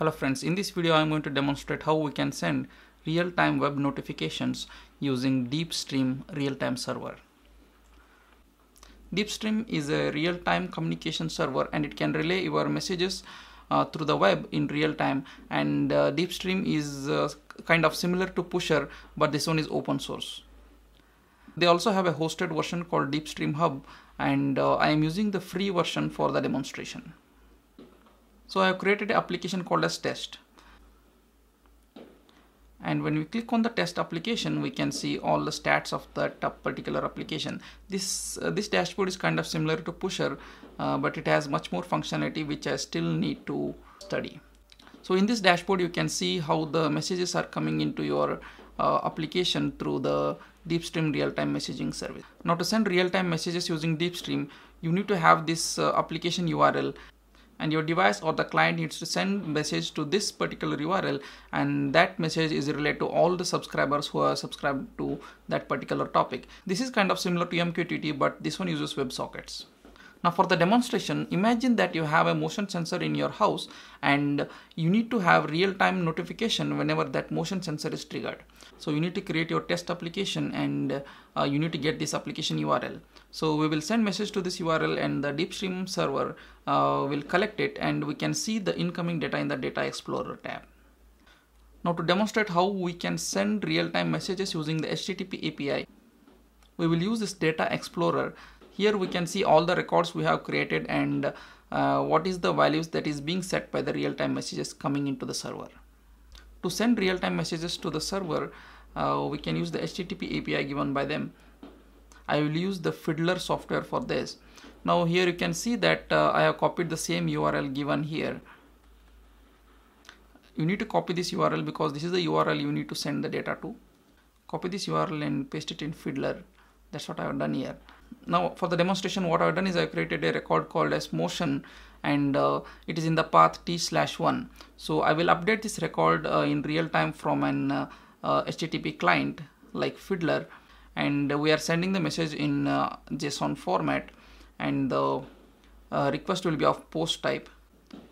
Hello friends, in this video I am going to demonstrate how we can send real-time web notifications using DeepStream real-time server. DeepStream is a real-time communication server and it can relay your messages uh, through the web in real time and uh, DeepStream is uh, kind of similar to Pusher but this one is open source. They also have a hosted version called DeepStream Hub and uh, I am using the free version for the demonstration. So I have created an application called as test. And when we click on the test application, we can see all the stats of that particular application. This uh, this dashboard is kind of similar to Pusher, uh, but it has much more functionality which I still need to study. So in this dashboard, you can see how the messages are coming into your uh, application through the DeepStream real-time messaging service. Now to send real-time messages using DeepStream, you need to have this uh, application URL and your device or the client needs to send message to this particular URL and that message is related to all the subscribers who are subscribed to that particular topic. This is kind of similar to MQTT but this one uses WebSockets. Now for the demonstration, imagine that you have a motion sensor in your house and you need to have real-time notification whenever that motion sensor is triggered. So you need to create your test application and uh, you need to get this application URL. So we will send message to this URL and the DeepStream server uh, will collect it and we can see the incoming data in the Data Explorer tab. Now to demonstrate how we can send real-time messages using the HTTP API, we will use this Data Explorer here we can see all the records we have created and uh, what is the values that is being set by the real-time messages coming into the server. To send real-time messages to the server, uh, we can use the HTTP API given by them. I will use the Fiddler software for this. Now here you can see that uh, I have copied the same URL given here. You need to copy this URL because this is the URL you need to send the data to. Copy this URL and paste it in Fiddler. That's what I have done here now for the demonstration what I've done is I created a record called as motion and uh, it is in the path t slash 1 so I will update this record uh, in real time from an uh, HTTP uh, client like Fiddler and we are sending the message in uh, JSON format. And the uh, request will be of post type.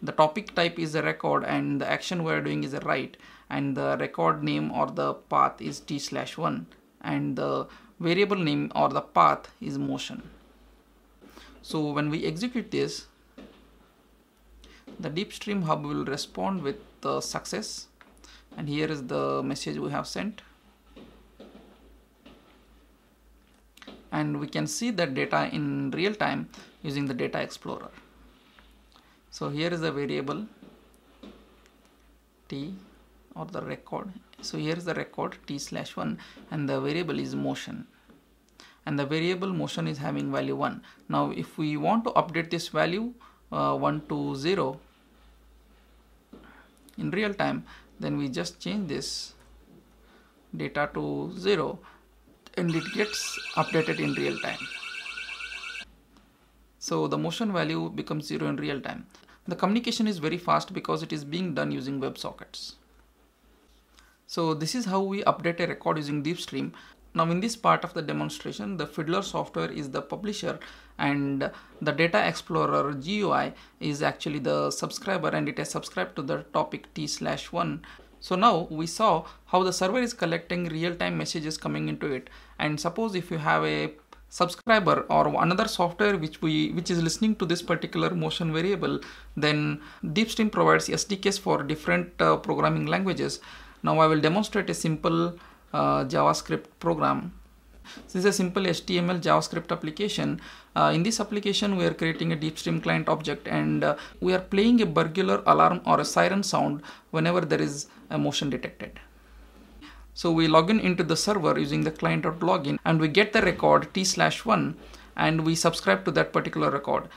The topic type is a record and the action we are doing is a write. And the record name or the path is t slash 1 and the variable name or the path is motion. So when we execute this, the DeepStream hub will respond with the success. And here is the message we have sent. And we can see that data in real time using the data explorer. So here is the variable t or the record. So here is the record t slash 1 and the variable is motion. And the variable motion is having value 1 now if we want to update this value uh, 1 to 0 in real time then we just change this data to 0 and it gets updated in real time so the motion value becomes 0 in real time the communication is very fast because it is being done using WebSockets. So this is how we update a record using DeepStream. Now in this part of the demonstration, the Fiddler software is the publisher and the Data Explorer GUI is actually the subscriber and it has subscribed to the topic T slash 1. So now we saw how the server is collecting real-time messages coming into it and suppose if you have a subscriber or another software which we which is listening to this particular motion variable then deepstream provides sdks for different uh, programming languages now I will demonstrate a simple uh, JavaScript program. This is a simple HTML JavaScript application. Uh, in this application, we are creating a DeepStream client object and uh, we are playing a burglar alarm or a siren sound whenever there is a motion detected. So we log in into the server using the client.login and we get the record t slash 1 and we subscribe to that particular record.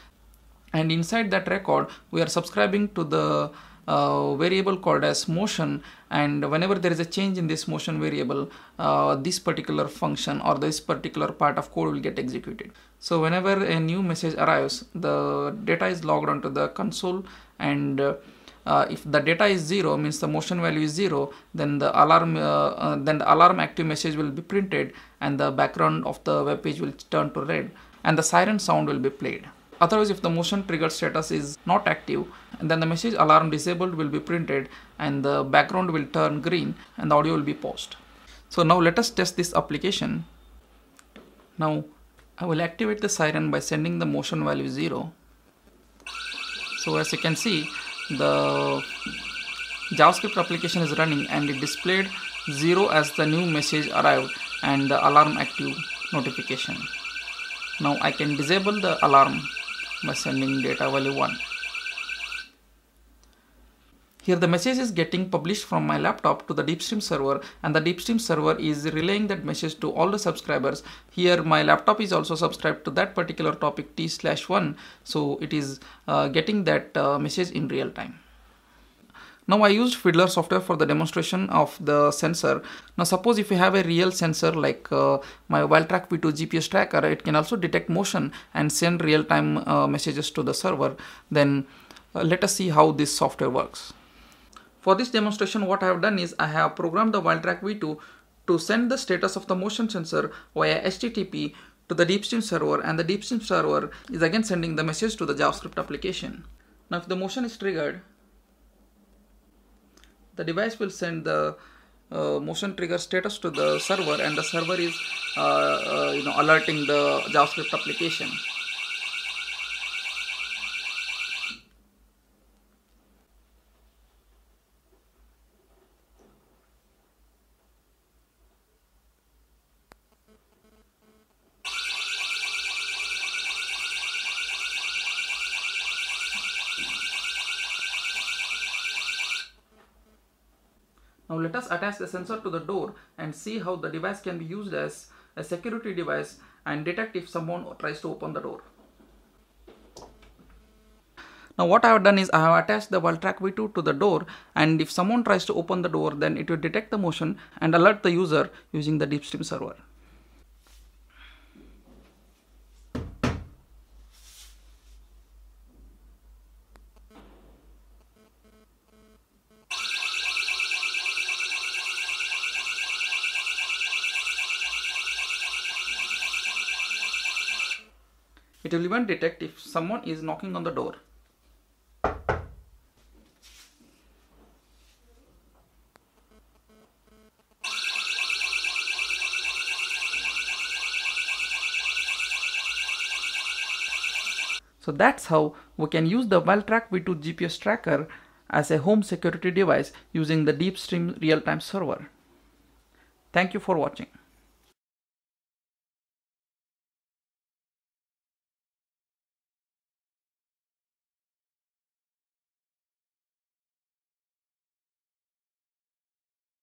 And inside that record, we are subscribing to the uh, variable called as motion. And whenever there is a change in this motion variable uh, this particular function or this particular part of code will get executed. So whenever a new message arrives the data is logged onto the console. And uh, uh, if the data is zero means the motion value is zero then the alarm uh, uh, then the alarm active message will be printed and the background of the web page will turn to red and the siren sound will be played Otherwise, if the motion trigger status is not active, then the message alarm disabled will be printed and the background will turn green and the audio will be paused. So now let us test this application. Now I will activate the siren by sending the motion value 0. So as you can see, the JavaScript application is running and it displayed 0 as the new message arrived and the alarm active notification. Now I can disable the alarm by sending data value 1. Here the message is getting published from my laptop to the DeepStream server and the DeepStream server is relaying that message to all the subscribers. Here my laptop is also subscribed to that particular topic t slash 1 so it is uh, getting that uh, message in real time. Now I used Fiddler software for the demonstration of the sensor. Now suppose if you have a real sensor like uh, my VALTRACK V2 GPS tracker, it can also detect motion and send real-time uh, messages to the server. Then uh, let us see how this software works. For this demonstration what I have done is I have programmed the VALTRACK V2 to send the status of the motion sensor via HTTP to the DeepStream server and the DeepStream server is again sending the message to the JavaScript application. Now if the motion is triggered, the device will send the uh, motion trigger status to the server and the server is uh, uh, you know alerting the JavaScript application. Now let us attach the sensor to the door and see how the device can be used as a security device and detect if someone tries to open the door. Now what I have done is I have attached the VALTRACK V2 to the door and if someone tries to open the door then it will detect the motion and alert the user using the DeepStream server. It will even detect if someone is knocking on the door. So that's how we can use the VALTRACK V2 GPS tracker as a home security device using the DeepStream real-time server. Thank you for watching.